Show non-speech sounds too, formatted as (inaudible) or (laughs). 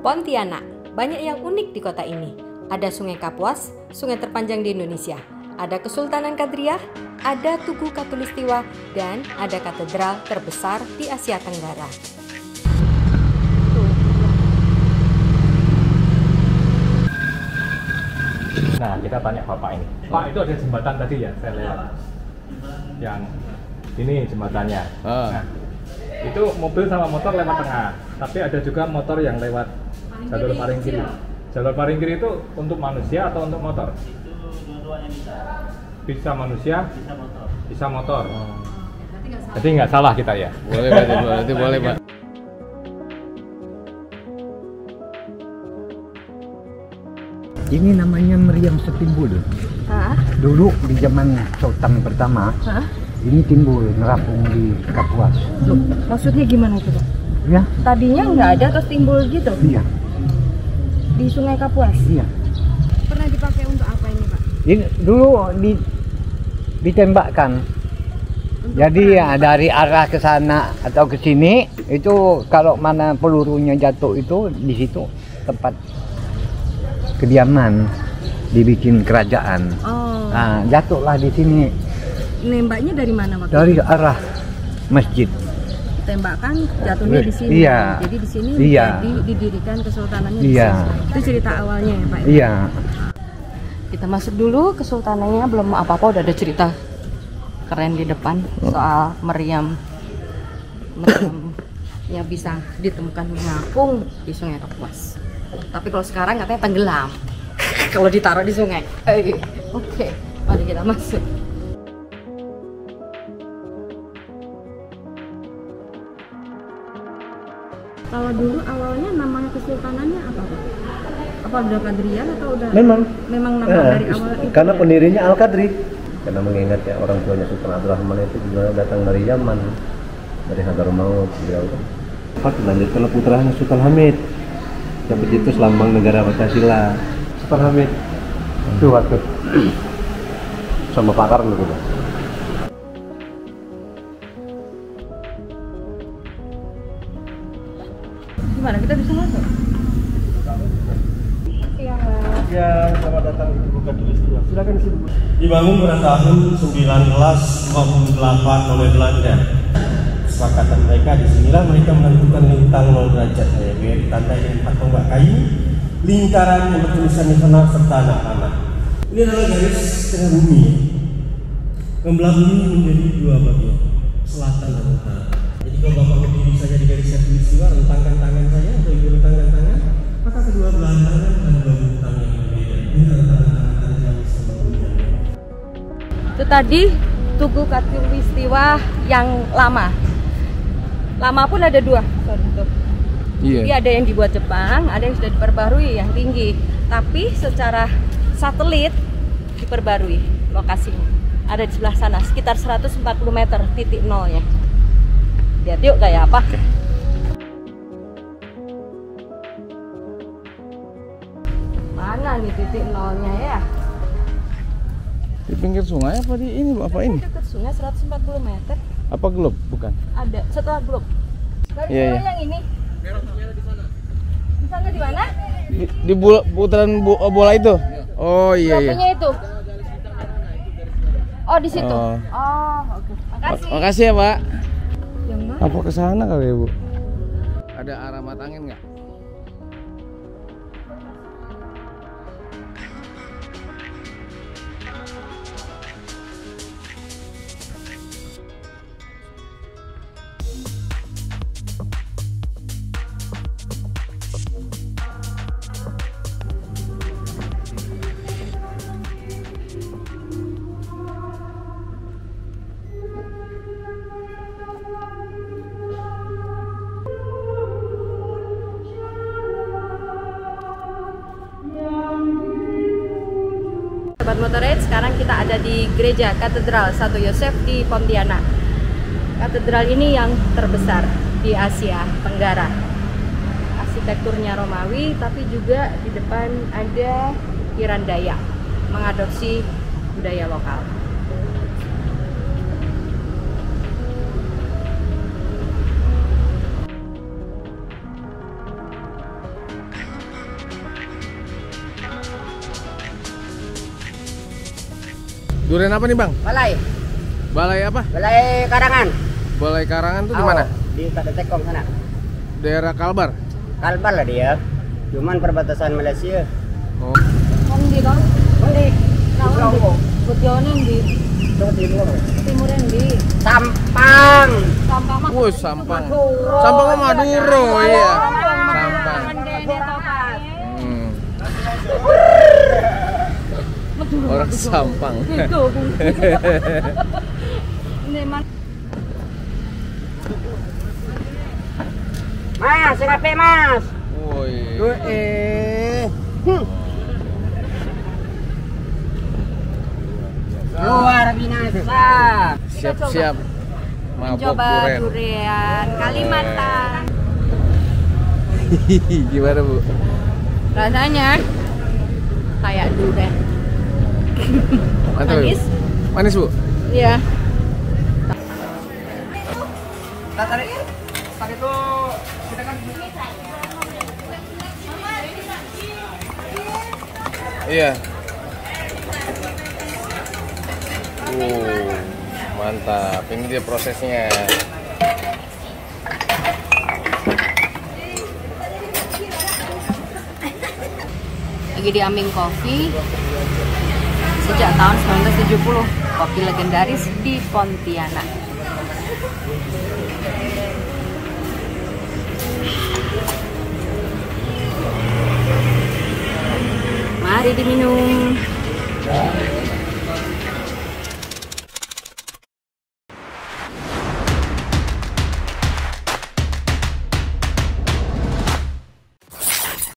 Pontianak, banyak yang unik di kota ini. Ada Sungai Kapuas, sungai terpanjang di Indonesia. Ada Kesultanan Kadriah, ada Tugu Katulistiwa, dan ada katedral terbesar di Asia Tenggara. Nah, kita tanya Bapak ini. Pak, itu ada jembatan tadi ya, saya lihat. Yang ini jembatannya. Ah. Nah, itu mobil sama motor lewat tengah, tapi ada juga motor yang lewat jalur paling kiri. Jalur paling kiri itu untuk manusia atau untuk motor? Bisa manusia, bisa motor. Jadi nggak salah kita ya. Boleh berarti, berarti boleh Pak. Ini namanya meriam setimbul. Hah? Dulu di zaman Sultan pertama, Hah? ini timbul nerapung di Kapuas. Loh, maksudnya gimana itu, Pak? Ya, Tadinya nggak ada terus timbul gitu iya, di Sungai Kapuas. iya. Pernah dipakai untuk apa ini, Pak? Ini dulu di ditembakkan. Jadi ya dari arah ke sana atau ke sini itu kalau mana pelurunya jatuh itu di situ tempat kediaman dibikin kerajaan. Oh, Nah, jatuhlah di sini nembaknya dari mana waktu dari arah masjid. Tembakan jatuhnya di sini. Iya. Jadi di sini Iya. menjadi didirikan kesultanannya di Iya. sini. Itu cerita awalnya ya, Pak. ya? Iya. Kita masuk dulu kesultanannya belum apa-apa udah ada cerita keren di depan soal meriam meriam yang bisa ditemukan mengapung di Sungai Kapuas. Tapi kalau sekarang katanya tenggelam (laughs) kalau ditaruh di sungai. Eh, Oke, mari kita masuk. Kalau dulu awalnya namanya kesultanannya apa, Pak? Apa udah Kadrian atau udah Memang. memang nama Eh, dari awal itu? karena ya? pendirinya Al Qadri. Karena mengingat ya orang tuanya Sultan Abdul Rahman itu juga datang dari Yaman, dari Hadramaut beliau. Pak dilanjutkan oleh putranya Sultan Hamid. Sampai itu lambang negara Pancasila. Sultan Hamid. Itu waktu (clears throat) sama Pak Karno gitu. Gimana kita bisa masuk? Iya, Mas. Ya, selamat datang di Buka Tulistiwa. Silakan di sini. Dibangun pada tahun 1928 oleh Belanda. Kesepakatan mereka di sinilah mereka menentukan lintang 0 derajat yaitu ditandai dengan empat tombak kayu, lingkaran yang bertulisan di sana serta anak-anak. Ini adalah garis tengah bumi. Membelah bumi menjadi dua bagian, selatan dan utara. Jadi kalau bapak berdiri saja di garis katulistiwa, rentangkan tangan saya atau ibu rentangkan tangan, maka kedua belah tangan akan dua bintang yang berbeda. Ini rentangkan tangan tajam sebelumnya. Itu tadi Tugu Katulistiwa yang lama. Lama pun ada dua. Sorry, tuh. Jadi Iya. ada yang dibuat Jepang, ada yang sudah diperbarui yang tinggi. Tapi secara satelit diperbarui lokasinya. Ada di sebelah sana, sekitar 140 meter titik nolnya. Lihat yuk kayak apa. Mana nih titik nolnya ya? Di pinggir sungai apa di ini? Apa ini? Dekat sungai 140 meter. Apa globe? Bukan. Ada setelah blok. Dari Iya, sana iya. yang ini. Di sana di mana? Di, di bola, putaran bo- bola itu? Oh iya iya. Itu. Oh di situ. Oh. Oh, oke. Makasih. Makasih ya Pak. Apa ke sana kali ya Bu? Ada arah matangin nggak? Sobat Motorhead, sekarang kita ada di Gereja Katedral Satu Yosef di Pontianak. Katedral ini yang terbesar di Asia Tenggara. Arsitekturnya Romawi, tapi juga di depan ada ukiran Dayak, mengadopsi budaya lokal. Durian apa nih bang? Balai, Balai apa? balai karangan. Balai Karangan tuh di Oh, mana? Di Tekong sana. Daerah Kalbar. Kalbar lah dia. Cuman perbatasan Malaysia. Oh. Kan di kan? Di Nah, di Butyono di timur. timur di Sampang. Sampang mah. Wuh, Sampang. Sampang mah Maduro, iya. Sampang. Hmm. Orang Sampang. (laughs) Mas, mas? Woi. Eh. Luar binasa. Siap-siap. Mabok Coba durian. durian Kalimantan. (laughs) Gimana bu? Rasanya kayak durian. Mantap Bu? Manis? Manis bu? Iya. Iya. Uh, mantap. Ini dia prosesnya. Lagi di Aming Coffee sejak tahun 1970. Kopi legendaris di Pontianak. Mari diminum.